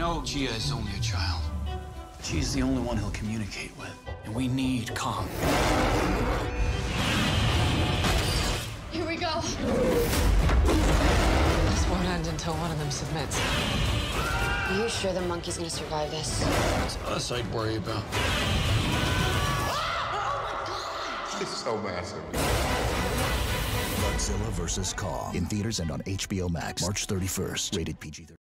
know Jia is only a child. She's the only one he'll communicate with. And we need Kong. Here we go. This won't end until one of them submits. Are you sure the monkey's gonna survive this? It's us I'd worry about. Oh, oh it's so massive. Godzilla vs. Kong in theaters and on HBO Max March 31st. Rated PG-13.